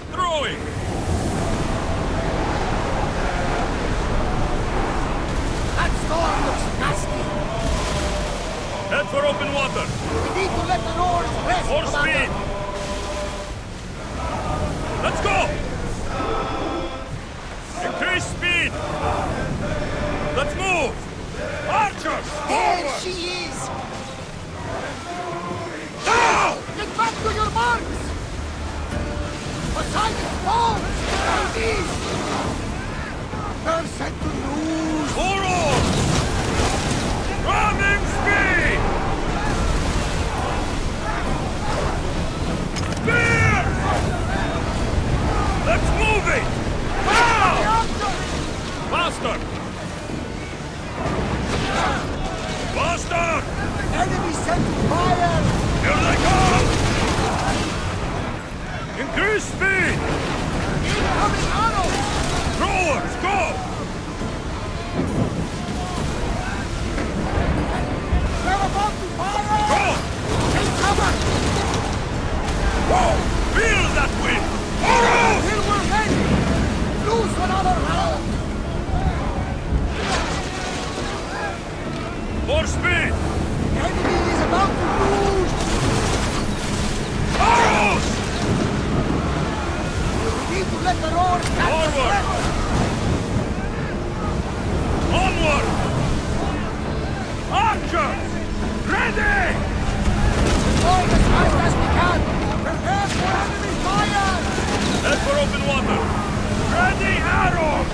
Start throwing! That storm looks nasty. Head for open water! We need to let the oars rest, More Commander. speed! Poseidon falls! Southeast! They're set to lose! Four! Ramming speed! Spear! Let's move it! Now! Faster! Faster! Enemy set to fire! Here they come! Increase speed! Incoming arrows! Throwers, go! They're about to fire! Go! Take cover! Whoa! Feel that wind! Arrows! Till we're ready! Lose another round! More speed! Enemy is about to lose! Forward! forever! Onward! Archers! Ready! All as fast as we can! Prepare for enemy fire! Head for open water! Ready arrows!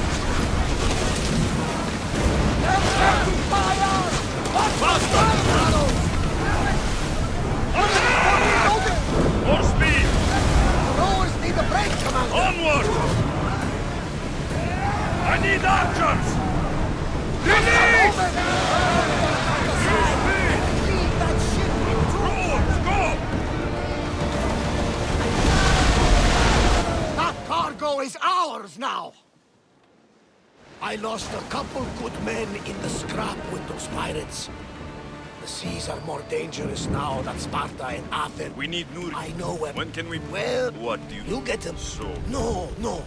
They're set to fire! Faster! Arrows! Attack! Loaded! More speed! Rowers need a break, Commander! Onward! I need archers! Release! Use speed! Lead that ship into... Rowers, go! That cargo is ours now! I lost a couple good men in the scrap with those pirates. The seas are more dangerous now than Sparta and Athens. We need Nuri. I know where... When can we... Well, What do you... you get them. So... No, no.